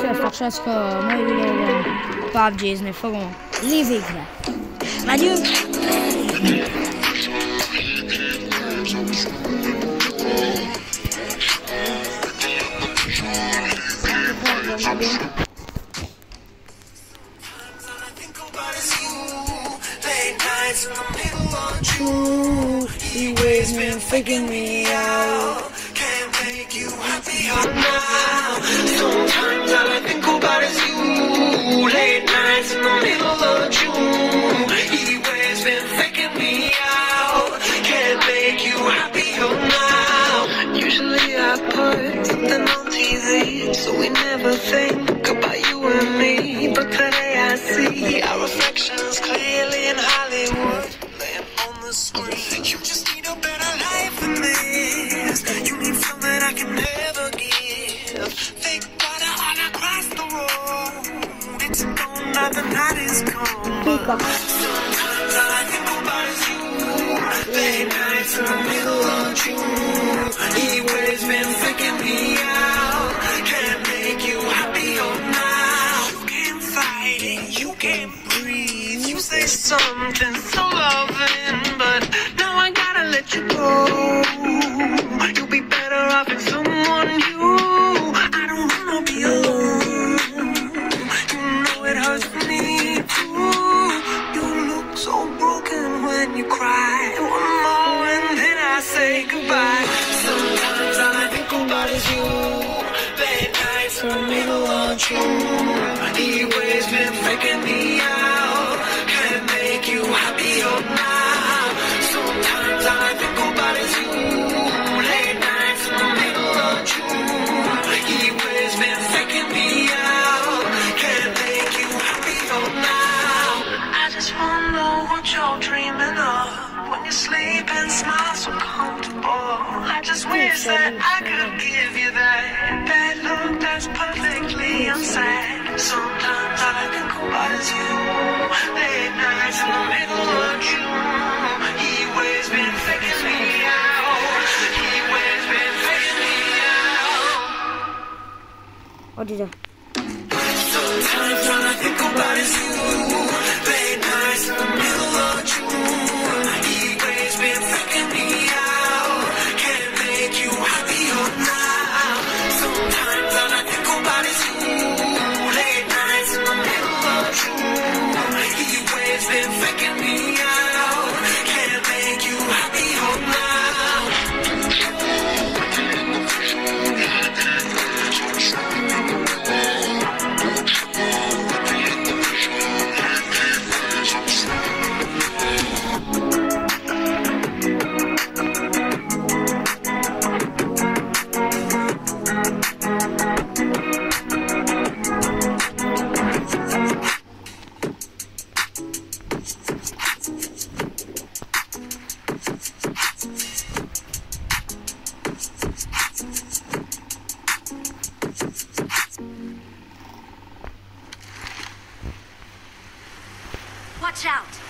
Sve slučajsko, moje video je PUBG iz nefogo. He waits been faking me out now. Sometimes all I think about is you. Late nights in the middle of June. He waves been faking me out. Can't make you happier now. Usually I put something on TV, so we never think. sleep and smile so comfortable. I just wish that I could give you that that look that's perfectly unsaid. Sometimes all I think about is you. Late nights in the middle of June, he always been faking me out. He always been faking me out. What did I? Sometimes I think about you. Late nights in the middle. Watch out!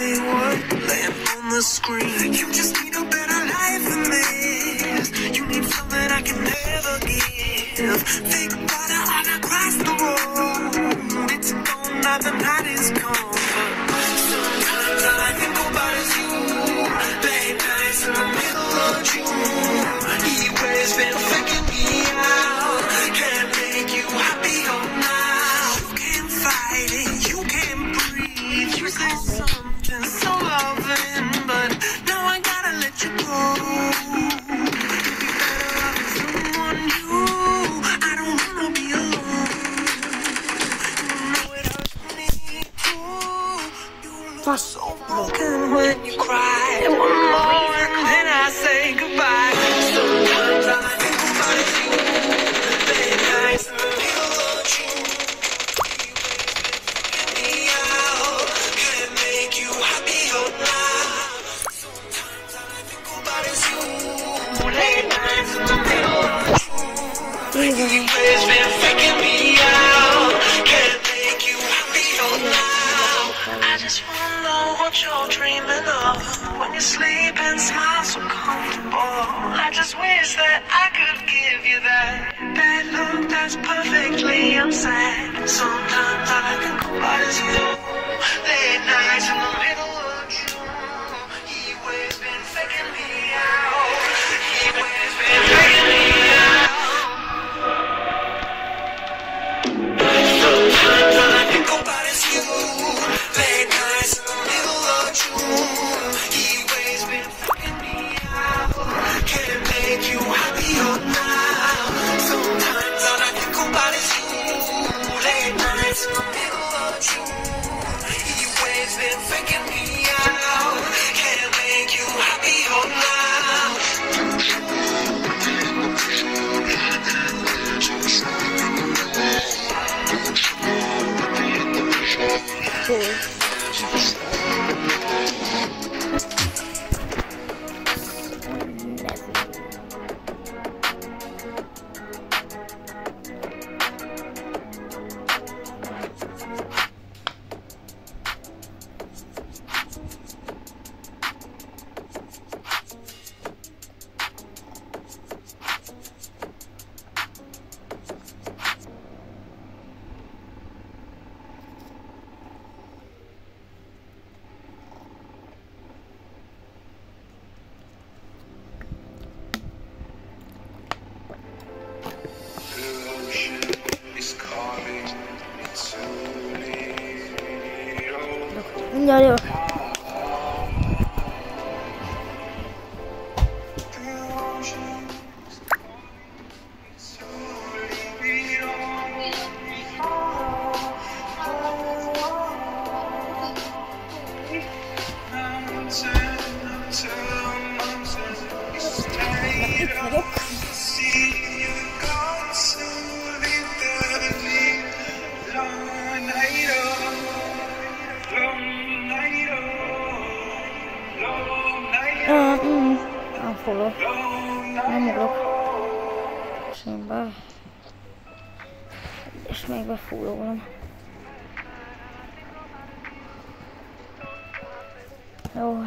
anyone laying on the screen. You just need My soul when you cried. One more, then I say goodbye. wish that I could give you that. That look that's perfectly upside. Sometimes all I think about is you. Late nights in the middle of June. He always been faking me out. He always been. hol Nem ugrok. Simba. És még befúrolom. Jó.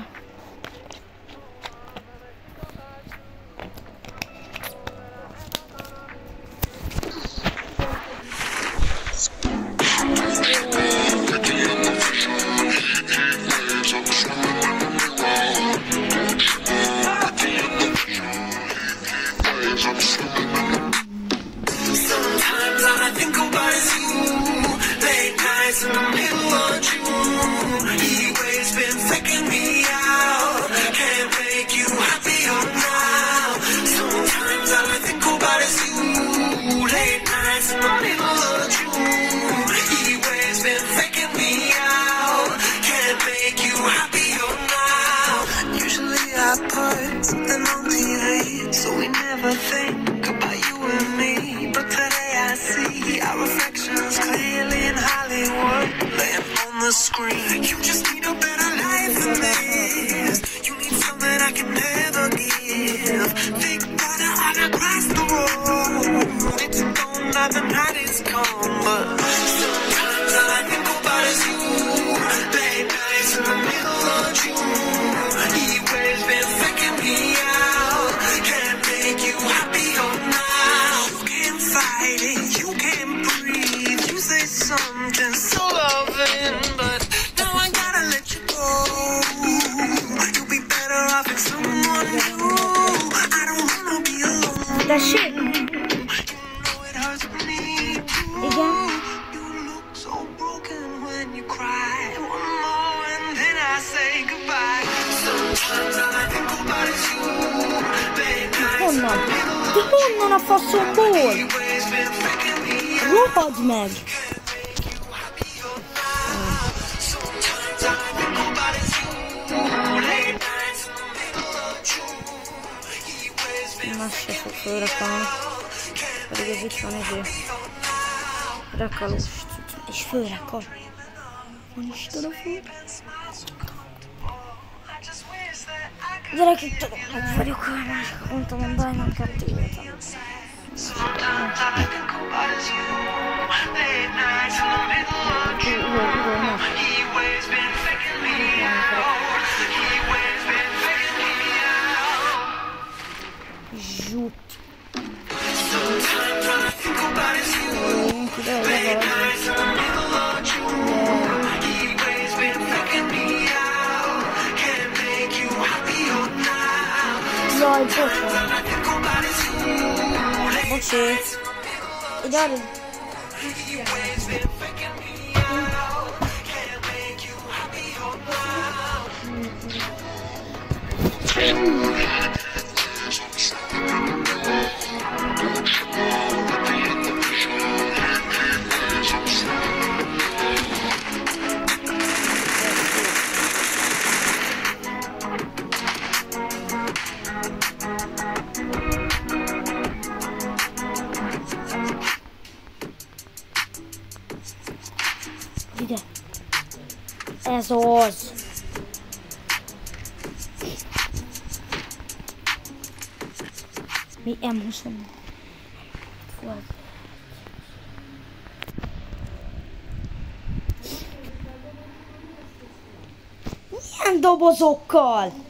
the night is gone, but sometimes all I think about is you. Late nights in the middle of June. Ana fosse um boa. Não pode, Meg. Nasce eu não vitto ne più. Raccolo sostituto. E sfui raccolo. Non è stato fuori. Direi che tutto non voglio come, appunto non dai mancare di vita. Sometimes all I think about is you. Late nights in the middle of June. shit. got Hmm. Ez az. Mi M20? Milyen dobozokkal?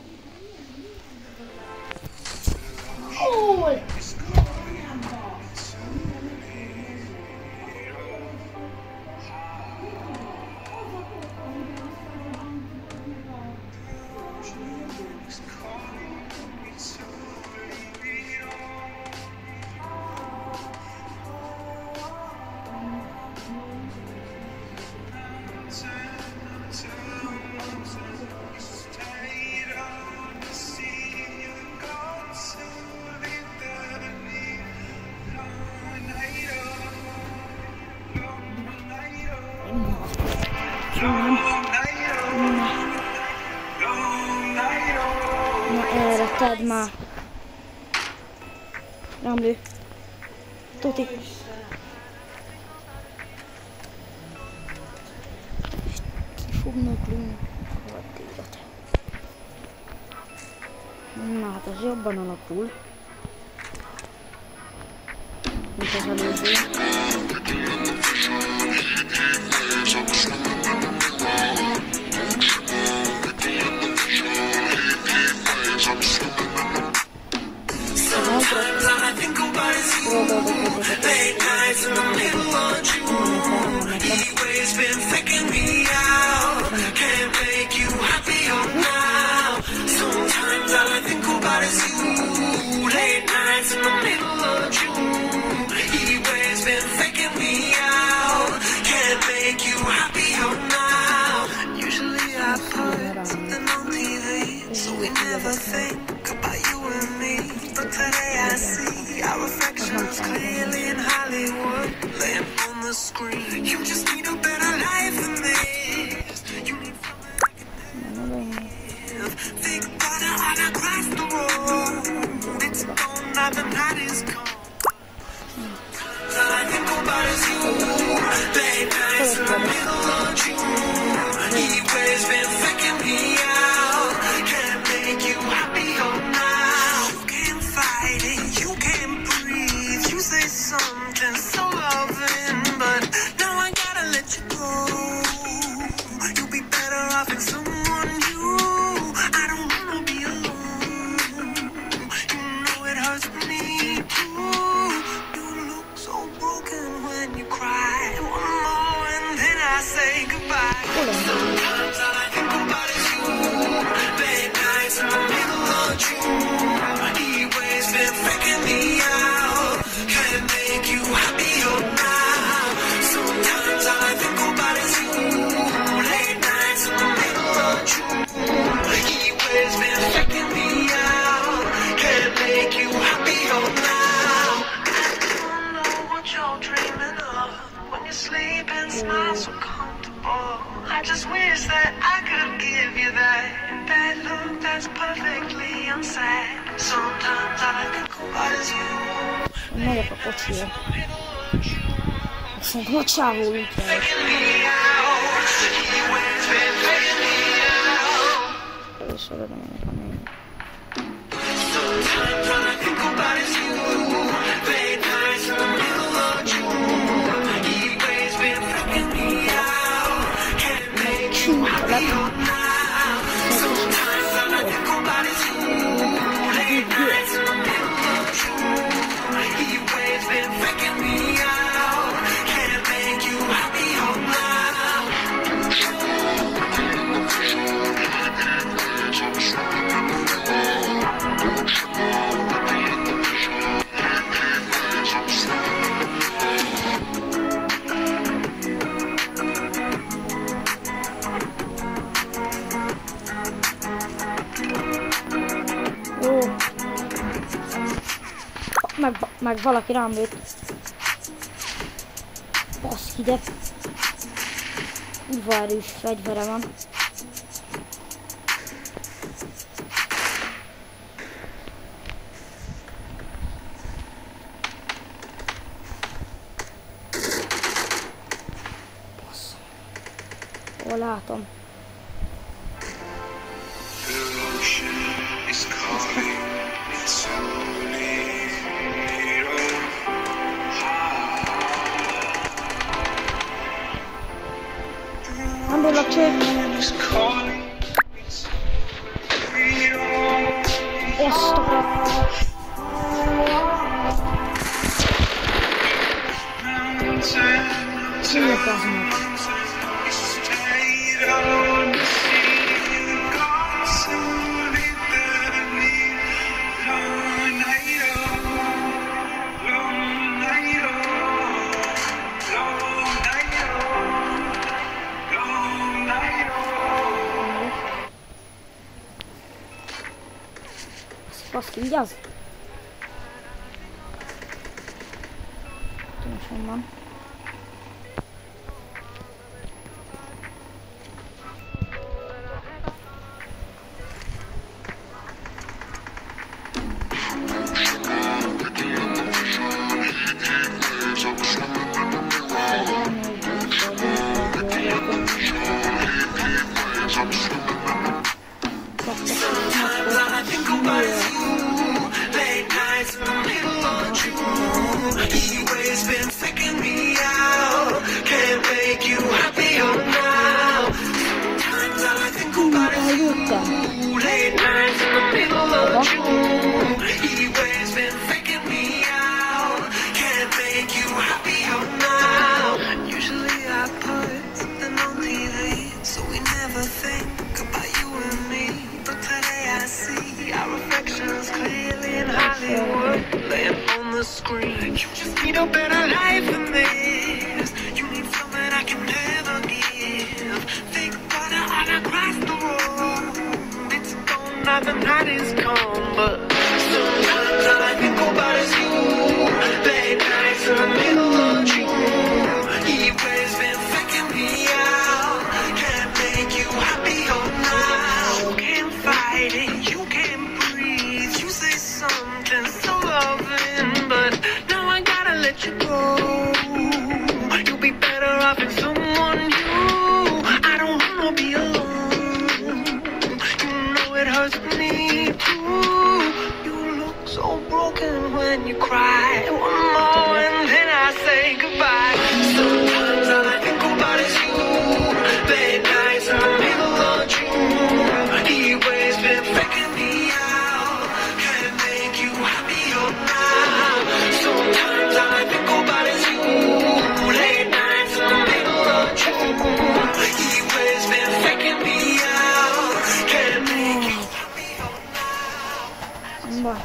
Non mais... Tentez. fognak lőni. Na hát az jobban alakul. Mint az előző. Szóval, Late nights in the middle of you. He waves been faking me. scream. You just Watch out, Luke. meg, meg valaki rám lőtt. Basz ide. Kurva erős fegyvere van. Basz. Ó, látom. screen. You just need a better life than this. You need something I can never give. Think about water all across the road. It's gone, now, the night is come. But sometimes all I think about is you. loving someone. 什么？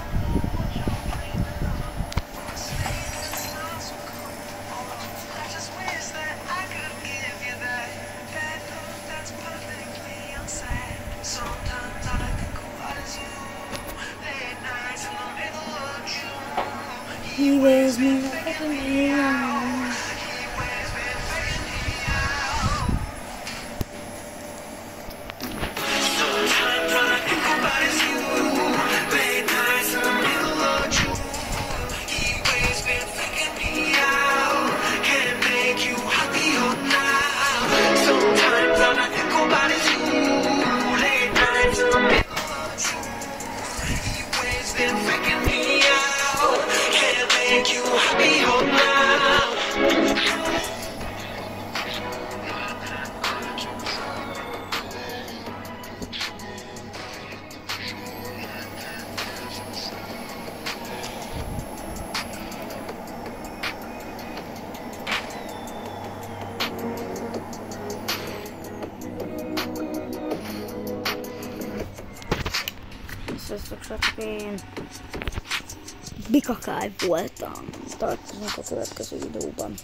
tartsanak a következő videóban.